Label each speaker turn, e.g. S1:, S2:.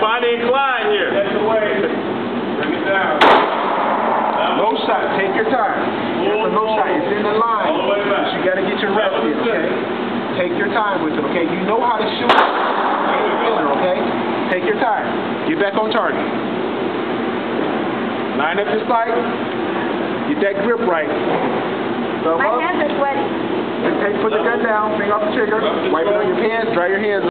S1: Body inclined here.
S2: That's the way. Bring it down.
S3: Low shot, take your time. That's a low shot. It's in the line.
S2: All the way back.
S3: You gotta get your rep in, okay? Take your time with it, okay? You know how to shoot. Okay? Take your time. Get back on target. Line up your sight. Get that grip right. Thumb
S4: My hands are sweaty.
S3: Take, put the gun down, finger off the trigger, wipe it on your pants, dry your hands